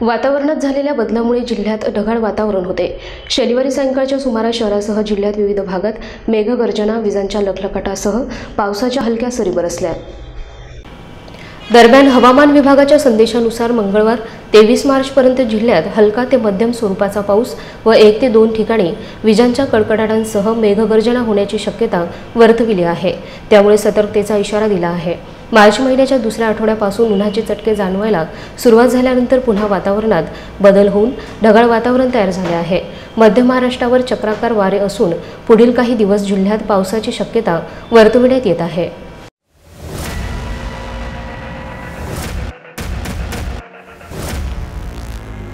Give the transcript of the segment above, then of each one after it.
वातावरणात झालेल्या बदलामुळे जिल्ह्यात ढगाळ वातावरण होते. शनिवारी सायंकाळच्या सुमारास शहरासह जिल्ह्यात विविध भागात मेघगर्जना विजांच्या लखलखटासह पावसाच्या हलक्या सरी बरसल्या दरम्यान हवामान विभागाच्या संदेशानुसार मंगळवार तेवीस मार्चपर्यंत जिल्ह्यात हलका ते मध्यम स्वरूपाचा पाऊस व एक ते दोन ठिकाणी विजांच्या कडकडाटांसह मेघगर्जना होण्याची शक्यता वर्तविली आहे. त्यामुळे सतर्कतेचा इशारा दिला आहे. मार्च महिन्याच्या दुसऱ्या आठवड्यापासून उन्हाचे चटके जाणवायला सुरुवात झाल्यानंतर पुन्हा वातावरणात बदल होऊन ढगाळ वातावरण तयार झाले आहे. मध्य महाराष्ट्रावर चक्राकार वारे असून पुढील काही दिवस जिल्ह्यात पावसाची शक्यता वर्तविण्यात येत आहे.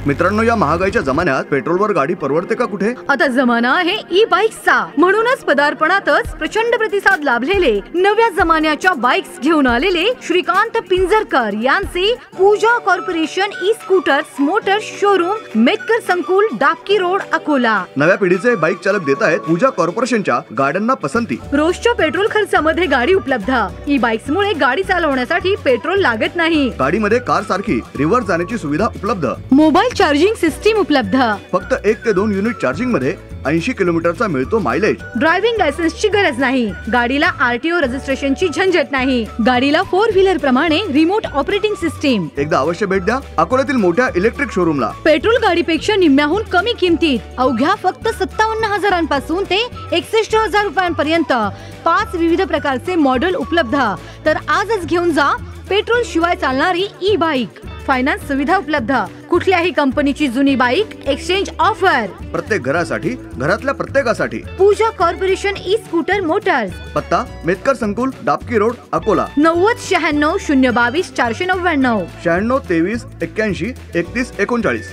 मित्रांनो या महागाईच्या जमान्यात पेट्रोलवर गाडी परवडते का कुठे? आता जमाना आहे ई बाईक्सचा म्हणूनच पदार्पणातच प्रचंड प्रतिसाद लाभलेले नव्या जमान्याच्या बाईक्स घेऊन आलेले श्रीकांत पिंजरकर यांचे Pooja corporation e scooters motor showroom Metkar संकुल डाबकी रोड अकोला. नव्या पिढीचे बाईक चालक देत आहेत पूजा कॉर्पोरेशनच्या गाड्यांना पसंती. रोजच्या पेट्रोल खर्चामध्ये गाडी उपलब्ध. ई बाईक्स मुळे गाडी चालवण्यासाठी पेट्रोल लागत नाही. गाडीमध्ये कार सारखी रिव्हर्स जाण्याची सुविधा उपलब्ध. मोबाईल चार्जिंग सिस्टीम उपलब्ध. फक्त एक ते दोन युनिट चार्जिंगमध्ये ऐंशी किलोमीटरचा मिळतो मायलेज ड्रायव्हिंग लायसन्सची गरज नाही. गाडीला आरटीओ रजिस्ट्रेशनची झंझट नाही. गाडीला फोर व्हीलर प्रमाणे रिमोट ऑपरेटिंग सिस्टीम एकदा अवश्य भेट द्या. अकोल्यातील मोठ्या इलेक्ट्रिक शोरूमला पेट्रोल गाडीपेक्षा निम्म्याहून कमी किमतीत. अवघ्या फक्त सत्तावन्न हजारांपासून ते एकसष्ट हजार रुपयांपर्यंत पाच विविध प्रकारचे मॉडेल उपलब्ध. तर आजच घेऊन जा. पेट्रोल शिवाय चालणारी ई बाईक फायनान्स सुविधा उपलब्ध. कुठल्याही कंपनीची जुनी बाईक एक्सचेंज ऑफर प्रत्येक घरासाठी घरातल्या प्रत्येकासाठी. Pooja corporation e scooter motors पत्ता मेतकर संकुल डाबकी रोड अकोला. नव्वद शहाण्णव शून्य बावीस चारशे नव्याण्णव. शहाण्णव तेवीस एक्क्याऐंशी एकतीस एकोणचाळीस.